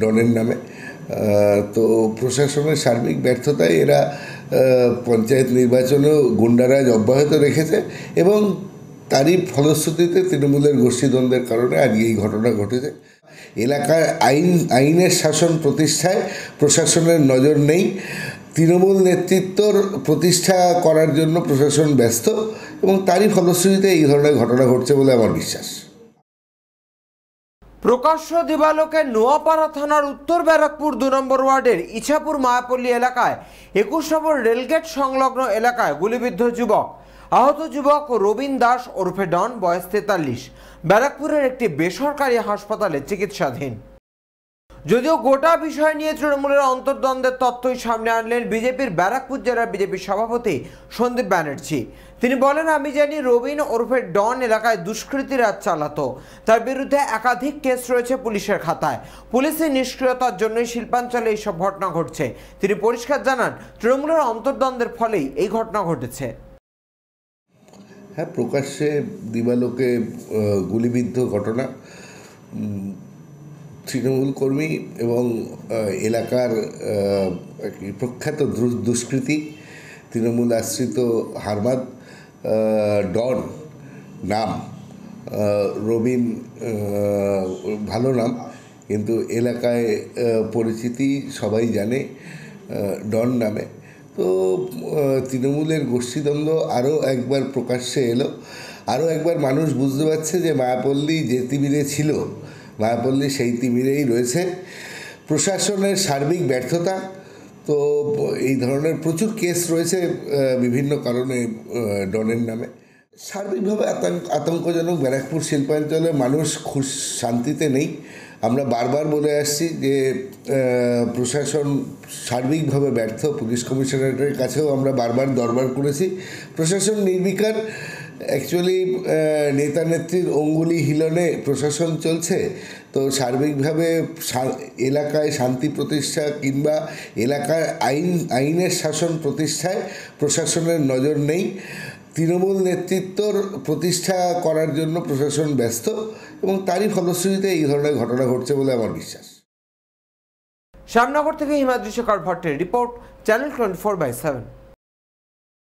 ডনের নামে। তো প্রশাসনের সার্বিক ব্যর্থতায় এরা পঞ্চায়েত নির্বাচনেও গুন্ডারাজ অব্যাহত রেখেছে এবং তারই ফলশ্রুতিতে তৃণমূলের গোষ্ঠীদ্বন্দ্বের কারণে আজকে এই ঘটনা ঘটেছে। এলাকার আইন, আইনের শাসন প্রতিষ্ঠায় প্রশাসনের নজর নেই। তৃণমূল নেতৃত্বর প্রতিষ্ঠা করার জন্য প্রশাসন ব্যস্ত এবং তারই ফলশ্রুতিতে এই ধরনের ঘটনা ঘটছে বলে আমার বিশ্বাস। প্রকাশ্য দিবালোকে নোয়াপাড়া থানার উত্তর ব্যারাকপুর দু নম্বর ওয়ার্ডের ইছাপুর মায়াপল্লী এলাকায় একুশ নম্বর রেলগেট সংলগ্ন এলাকায় গুলিবিদ্ধ যুবক। আহত যুবক রবীন দাস ওরফে ডন, বয়স তেতাল্লিশ। ব্যারাকপুরের একটি বেসরকারি হাসপাতালে চিকিৎসাধীন। যদিও গোটা বিষয় নিয়ে তৃণমূলের অন্তর্দ্বন্দ্বের তথ্যই সামনে আনলেন বিজেপির ব্যারাকপুর জেলার বিজেপির সভাপতি সন্দীপ ব্যানার্জি। তিনি বলেন, আমি জানি রবিন ওরফে ডন এলাকায় দুষ্কৃতীরা চালাতো। তার বিরুদ্ধে একাধিক কেস রয়েছে পুলিশের খাতায়। পুলিশের নিষ্ক্রিয়তার জন্যই শিল্পাঞ্চলে এইসব ঘটনা ঘটছে। তিনি পরিষ্কার জানান, তৃণমূলের অন্তর্দ্বন্দ্বের ফলেই এই ঘটনা ঘটেছে। হ্যাঁ প্রকাশ্যে দিবালোকে গুলিবিদ্ধ ঘটনা। তৃণমূল কর্মী এবং এলাকার প্রখ্যাত দুষ্কৃতী তৃণমূল আশ্রিত হারমাদ ডন নাম রবিন ভালো নাম, কিন্তু এলাকায় পরিচিতি সবাই জানে ডন নামে। তো তৃণমূলের গোষ্ঠীদ্বন্দ্ব আরও একবার প্রকাশ্যে এলো। আরও একবার মানুষ বুঝতে পারছে যে মায়াপল্লী যে তিমিরে ছিল মায়াপল্লী সেই তিমিরেই রয়েছে। প্রশাসনের সার্বিক ব্যর্থতা, তো এই ধরনের প্রচুর কেস রয়েছে বিভিন্ন কারণে ডনের নামে। সার্বিকভাবে আতঙ্ক আতঙ্কজনক ব্যারাকপুর শিল্পাঞ্চলে মানুষ খুশ, শান্তিতে নেই। আমরা বারবার বলে আসছি যে প্রশাসন সার্বিকভাবে ব্যর্থ, পুলিশ কমিশনারেটের কাছেও আমরা বারবার দরবার করেছি। প্রশাসন নির্বিকার অ্যাকচুয়ালি নেতা নেত্রীর অঙ্গুলি হিলনে প্রশাসন চলছে, তো সার্বিকভাবে এলাকায় শান্তি প্রতিষ্ঠা কিংবা এলাকার আইন, আইনের শাসন প্রতিষ্ঠায় প্রশাসনের নজর নেই। তৃণমূল নেতৃত্বর প্রতিষ্ঠা করার জন্য প্রশাসন ব্যস্ত এবং তারই ফলশ্রুতিতে এই ধরনের ঘটনা ঘটছে বলে আমার বিশ্বাস। শ্যামনগর থেকে Himadri Shekhar ভট্টের report, channel twenty four by seven.